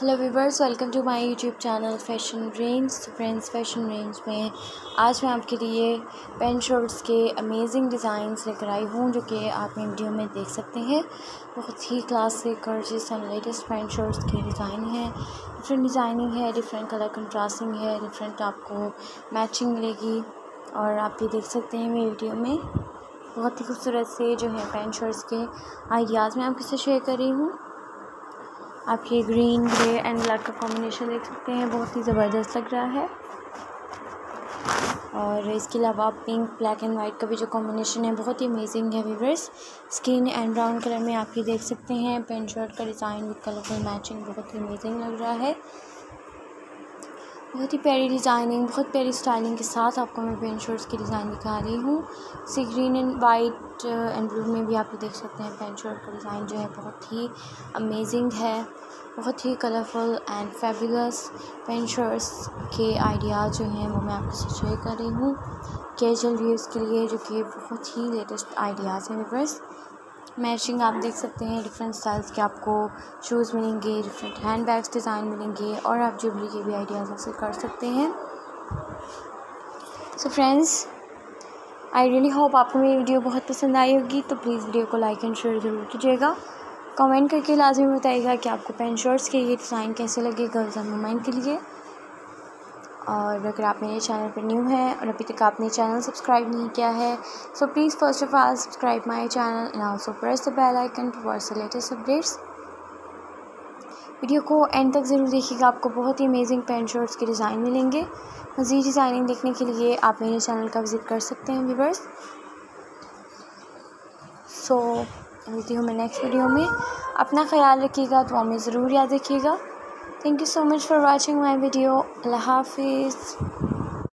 Hello viewers welcome to my YouTube channel fashion range friends fashion range में आज मैं आपके लिए पेंट शर्ट्स के अमेजिंग डिज़ाइंस लेकर आई हूँ, जो कि आप वीडियो में देख सकते हैं। बहुत ही classic gorgeous and latest pant shirts के डिज़ाइन हैं। डिफरेंट डिज़ाइनिंग है डिफरेंट कलर कंट्रास्टिंग है डिफरेंट आपको मैचिंग मिलेगी। और आप ये देख सकते हैं मेरी वीडियो में। बहुत ही खूबसूरत से जो है पेंट शर्ट्स के आइडियाज़ मैं आपके साथ शेयर कर रही हूँ। आप ये ग्रीन ग्रे एंड ब्लैक का कॉम्बिनेशन देख सकते हैं। बहुत ही ज़बरदस्त लग रहा है। और इसके अलावा पिंक ब्लैक एंड वाइट का भी जो कॉम्बिनेशन है, बहुत ही अमेजिंग है viewers skin and brown colour में आप ये देख सकते हैं। पेंट शर्ट का डिज़ाइन विद कलरफुल मैचिंग बहुत ही अमेजिंग लग रहा है। बहुत ही प्यारी डिज़ाइनिंग बहुत प्यारी स्टाइलिंग के साथ आपको मैं पेंट शर्ट्स की डिज़ाइन दिखा रही हूँ। Sea green and white and blue में भी आप देख सकते हैं। पेंट शर्ट का डिज़ाइन जो है बहुत ही अमेजिंग है। बहुत ही colourful and fabulous pant shirts के आइडियाज़ जो हैं वो मैं आपके साथ शेयर कर रही हूँ। कैजुअल व्यूज़ के लिए जो कि बहुत ही लेटेस्ट आइडियाज़ हैं मेरे पास मैचिंग आप देख सकते हैं डिफरेंट स्टाइल्स के आपको शूज़ मिलेंगे डिफरेंट हैंड बैग्स डिज़ाइन मिलेंगे और आप ज्वेलरी के भी आइडियाज़ हासिल कर सकते हैं। So friends I really hope आपको मेरी वीडियो बहुत पसंद आई होगी तो प्लीज़ वीडियो को लाइक एंड शेयर ज़रूर कीजिएगा। कमेंट करके लाजमी बताइएगा कि आपको पेंट शर्ट्स के ये डिज़ाइन कैसे लगे गर्ल्स एंड वुमेन के लिए। और अगर आप मेरे चैनल पर न्यू हैं और अभी तक आपने चैनल सब्सक्राइब नहीं किया है so please first of all subscribe my channel and also press the bell icon to watch the latest updates video को एंड तक ज़रूर देखिएगा, आपको बहुत ही अमेजिंग पेंट शर्ट्स के डिज़ाइन मिलेंगे। मज़ीद डिज़ाइनिंग देखने के लिए आप मेरे चैनल का विज़िट कर सकते हैं व्यूवर्स सो मिलती हूँ मैं नेक्स्ट वीडियो में। अपना ख्याल रखिएगा तो हमें ज़रूर याद रखिएगा। Thank you so much for watching my video अल्लाह हाफिज़।